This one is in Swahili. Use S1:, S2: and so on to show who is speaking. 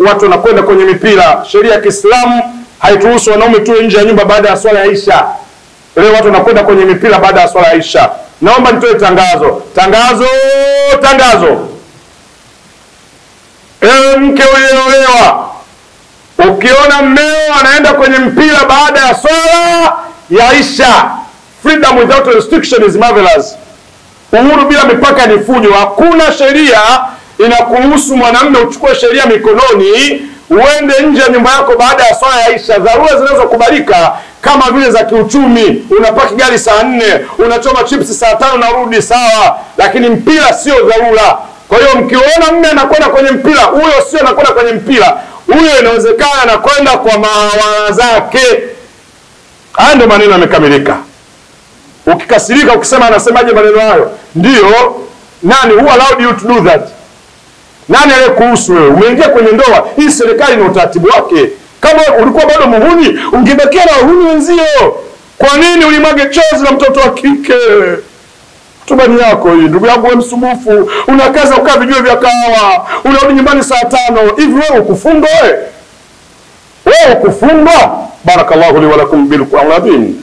S1: watu wanakwenda kwenye mipira. Sheria ya Kiislamu haituruhusu wanaume tuwe nje ya nyumba baada ya swala ya Isha. Leo watu wanakwenda kwenye mipira baada ya swala ya Isha. Naomba nitoe tangazo, tangazo, tangazo. Ewe mke uliyeolewa, ukiona mmeo anaenda kwenye mpira baada ya swala ya Isha, freedom without restriction is marvelous. Uhuru bila mipaka ni fujo. Hakuna sheria inakuruhusu mwanamume uchukue sheria mikononi uende nje ya nyumba yako baada ya swala ya Isha. Dharura zinazokubalika kama vile za kiuchumi, unapaki gari saa nne, unachoma chips saa tano na narudi, sawa, lakini mpira sio dharura. Kwa hiyo mkiona mme anakwenda kwenye mpira, huyo sio anakwenda kwenye mpira, huyo inawezekana anakwenda kwa mawaa zake. Haya ndio maneno yamekamilika. Ukikasirika ukisema anasemaje maneno hayo, ndiyo nani, who allowed you to do that? Nani aliyekuhusu wewe? Umeingia kwenye ndoa hii, serikali na utaratibu wake. Kama ulikuwa bado muhuni, ungebakia na wahuni wenzio. Kwa nini ulimwage chozi na mtoto wa kike? Tubani yako hii, ndugu yangu, wewe msumbufu, unakaza ukaa vijue vya kahawa, unarudi nyumbani saa tano hivi. Wewe ukufungwa wewe, wewe ukufungwa. Barakallahu li wa lakum bil Qur'an